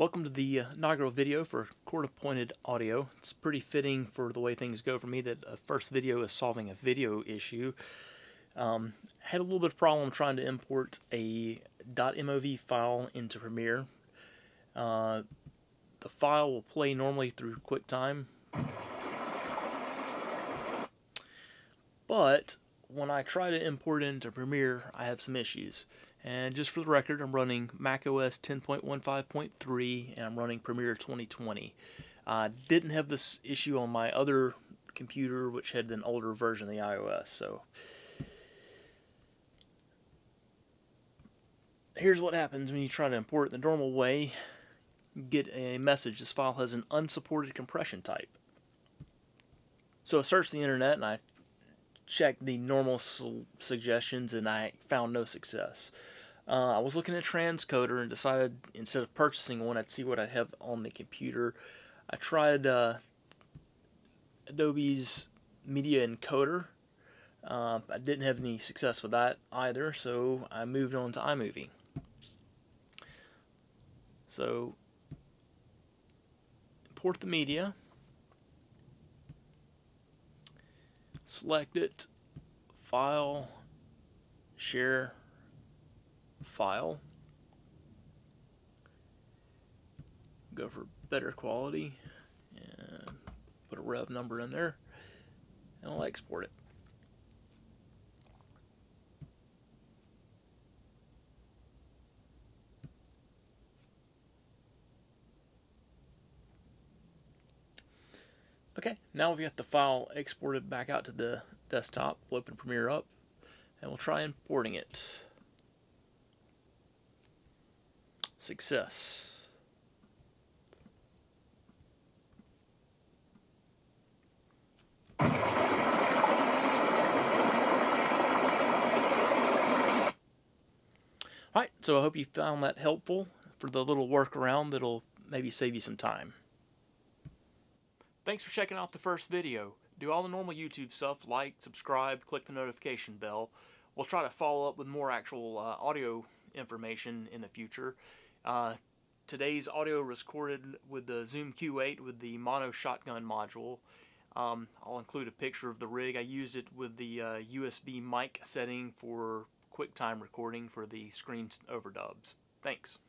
Welcome to the uh, inaugural video for court-appointed audio. It's pretty fitting for the way things go for me that a first video is solving a video issue. Um, had a little bit of problem trying to import a .mov file into Premiere. Uh, the file will play normally through QuickTime, but when I try to import into Premiere, I have some issues. And just for the record, I'm running macOS 10.15.3 and I'm running Premiere 2020. I uh, didn't have this issue on my other computer, which had an older version of the iOS. So here's what happens when you try to import it the normal way. Get a message, this file has an unsupported compression type. So I searched the internet and I checked the normal su suggestions and I found no success. Uh, I was looking at transcoder and decided instead of purchasing one, I'd see what I have on the computer. I tried uh, Adobe's Media Encoder. Uh, I didn't have any success with that either, so I moved on to iMovie. So, import the media. Select it, file, share, file, go for better quality, and put a rev number in there, and I'll export it. Okay, now we've got the file exported back out to the desktop. We'll open Premiere up and we'll try importing it. Success. Alright, so I hope you found that helpful for the little workaround that'll maybe save you some time. Thanks for checking out the first video. Do all the normal YouTube stuff, like, subscribe, click the notification bell. We'll try to follow up with more actual uh, audio information in the future. Uh, today's audio was recorded with the Zoom Q8 with the mono shotgun module. Um, I'll include a picture of the rig. I used it with the uh, USB mic setting for QuickTime recording for the screen overdubs. Thanks.